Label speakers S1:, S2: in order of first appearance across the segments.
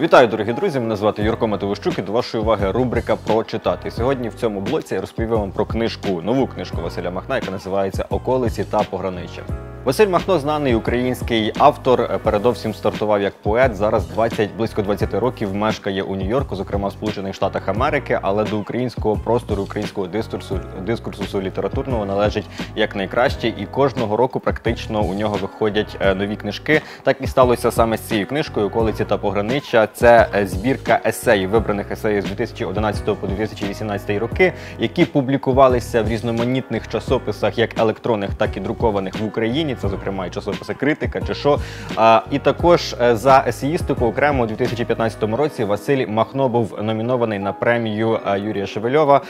S1: Вітаю, дорогі друзі! Мене звати Юрко Матовищук і до вашої уваги рубрика про читати. Сьогодні в цьому блоці я розповів вам про книжку, нову книжку Василя Махна, яка називається Околиці та пограниччя. Василь Махно знаний український автор. е, Передовсім стартував як поет. Зараз 20, близько 20 років мешкає у Нью-Йорку, зокрема в Сполучених Штатах Америки, але до українського простору, українського дискурсу, дискурсу літературного належить як найкраще. І кожного року практично у нього виходять е, нові книжки. Так і сталося саме з цією книжкою Околиці та пограниччя. Це е, збірка есеїв, вибраних есеїв з 2011 по 2018 роки, які публікувалися в різноманітних часописах, як електронних, так і друкованих в Україні. Це, зокрема, і часописи критика чи що. А, і також е, за есеїстику окремо у 2015 році Василь Махно був номінований на премію е, Юрія Шевельова.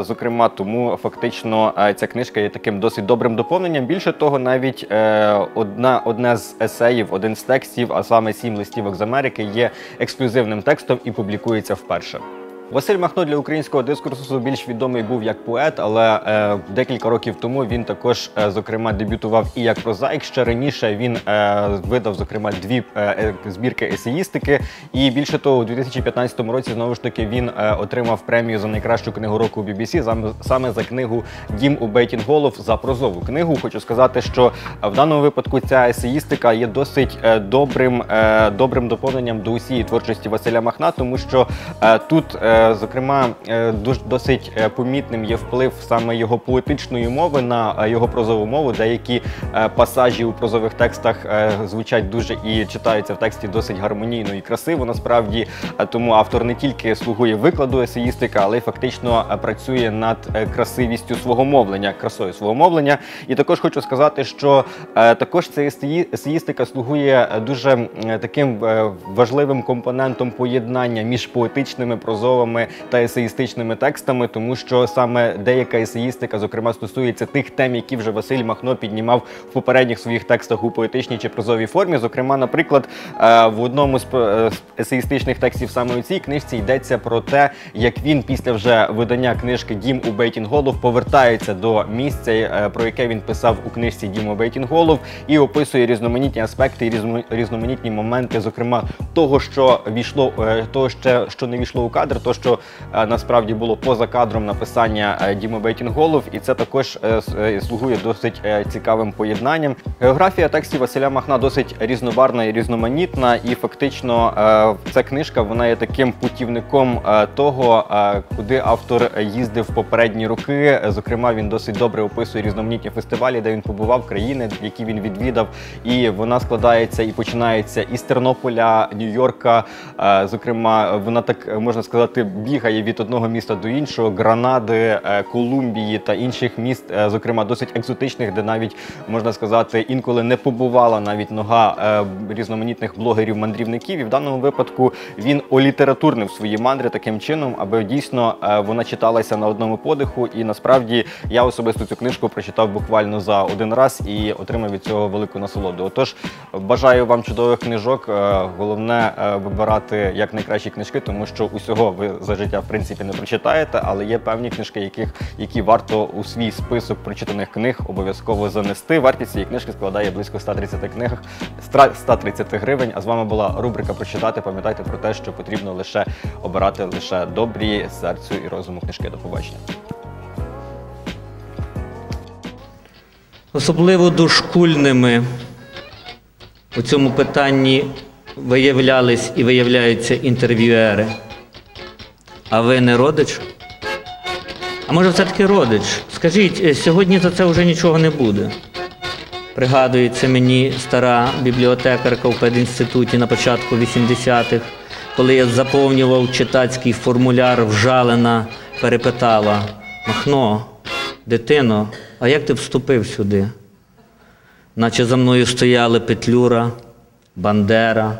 S1: Зокрема, тому фактично е, ця книжка є таким досить добрим доповненням. Більше того, навіть одна одне з есеїв, один з текстів, а саме сім листівок з Америки, є ексклюзивним текстом і публікується вперше. Василь Махно для українського дискурсу більш відомий був як поет, але е, декілька років тому він також, е, зокрема, дебютував і як прозаїк. Ще раніше він е, видав, зокрема, дві е, е, збірки есеїстики. І більше того, у 2015 році знову ж таки він е, отримав премію за найкращу книгу року у BBC, саме, за книгу Дім у Бейтінголов за прозову книгу. Хочу сказати, що в даному випадку ця есеїстика є досить е, добрим, е, добрим доповненням до усієї творчості Василя Махна, тому що е, тут, е, зокрема, е, дуже досить е, помітним є вплив саме його поетичної мови на е, його прозову мову. Деякі пасажі у прозових текстах звучать дуже і читаються в тексті досить гармонійно і красиво. Насправді, тому автор не тільки слугує викладу есеїстика, але й фактично працює над красивістю свого мовлення, красою свого мовлення. І також хочу сказати, що також ця есеї- есеїстика слугує дуже таким важливим компонентом поєднання між поетичними, прозовими та есеїстичними текстами, тому що саме деяка есеїстика, зокрема, стосується тих тем, які вже Василь Махно піднімав в попередніх своїх текстах у поетичній чи прозовій формі. Зокрема, наприклад, е, в одному з е, есеїстичних текстів саме у цій книжці йдеться про те, як він після вже видання книжки Дім у Бейтінголов повертається до місця, е, про яке він писав у книжці Дім у Бейтінголов, і описує різноманітні аспекти і різно- різноманітні моменти, зокрема того, що війшло, того що не війшло у кадр, то що е, насправді було поза кадром написання е, Діма Бейтінголов, і це також е, слугує досить цікавим поєднанням. Географія текстів Василя Махна досить різнобарна і різноманітна, і фактично ця книжка вона є таким путівником того, куди автор їздив попередні роки. Зокрема, він досить добре описує різноманітні фестивалі, де він побував, країни, які він відвідав. І вона складається і починається із Тернополя, Нью-Йорка. Зокрема, вона так можна сказати, бігає від одного міста до іншого, Гранади, е, Колумбії та інших міст, е, зокрема досить екзотичних, де навіть можна сказати, інколи не побувала навіть нога е, різноманітних блогерів-мандрівників. І в даному випадку він олітературнив свої мандри таким чином, аби дійсно вона читалася на одному подиху. І насправді я особисто цю книжку прочитав буквально за один раз і отримав від цього велику насолоду. Отож, бажаю вам чудових книжок. Головне вибирати як найкращі книжки, тому що усього ви за життя в принципі не прочитаєте, але є певні книжки, яких які варто у свій список прочитаних книг обов'язково занести. Вартість цієї книжки складає близько 130 книг 130 гривень. А з вами була рубрика Прочитати. Пам'ятайте про те, що потрібно лише обирати лише добрі серцю і розуму книжки. До побачення.
S2: Особливо дошкульними у цьому питанні виявлялись і виявляються інтерв'юери. А ви не родич? А може все-таки родич? Скажіть, е, сьогодні за це вже нічого не буде. Пригадується мені стара бібліотекарка в педінституті на початку 80-х, коли я заповнював читацький формуляр, вжалена, перепитала: Махно, дитино, а як ти вступив сюди? Наче за мною стояли Петлюра, Бандера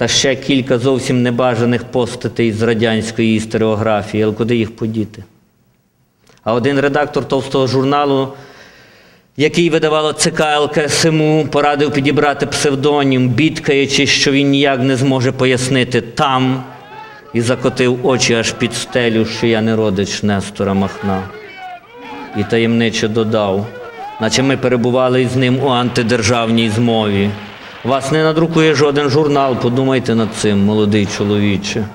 S2: та ще кілька зовсім небажаних постатей з радянської історіографії, але куди їх подіти? А один редактор товстого журналу, який видавало ЦК ЛКСМУ, порадив підібрати псевдонім, бідкаючи, що він ніяк не зможе пояснити там, і закотив очі аж під стелю, що я не родич Нестора Махна. І таємниче додав, наче ми перебували із ним у антидержавній змові. Вас не надрукує жоден журнал, подумайте над цим, молодий чоловіче.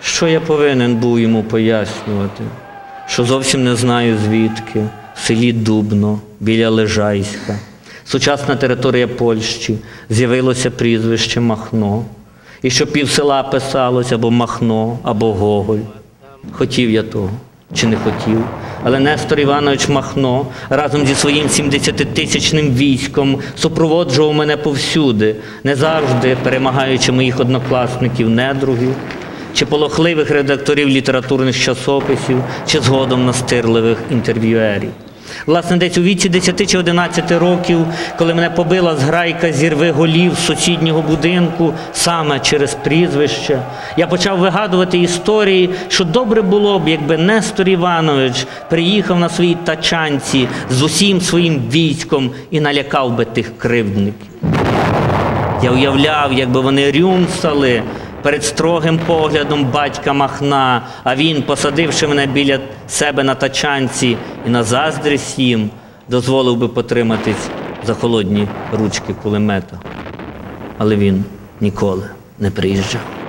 S2: Що я повинен був йому пояснювати? Що зовсім не знаю звідки, в селі Дубно, біля Лежайська, сучасна територія Польщі, з'явилося прізвище Махно. І що пів села писалось або Махно, або Гоголь. Хотів я того чи не хотів. Але Нестор Іванович Махно разом зі своїм 70-тисячним військом супроводжував мене повсюди, не завжди перемагаючи моїх однокласників, недругів, чи полохливих редакторів літературних часописів, чи згодом настирливих інтерв'юерів. Власне, десь у віці 10 чи 11 років, коли мене побила зграйка зірви голів з сусіднього будинку, саме через прізвище, я почав вигадувати історії, що добре було б, якби Нестор Іванович приїхав на своїй тачанці з усім своїм військом і налякав би тих кривдників. Я уявляв, якби вони рюмсали перед строгим поглядом батька Махна, а він, посадивши мене біля себе на тачанці і на заздрість їм, дозволив би потриматись за холодні ручки кулемета. Але він ніколи не приїжджав.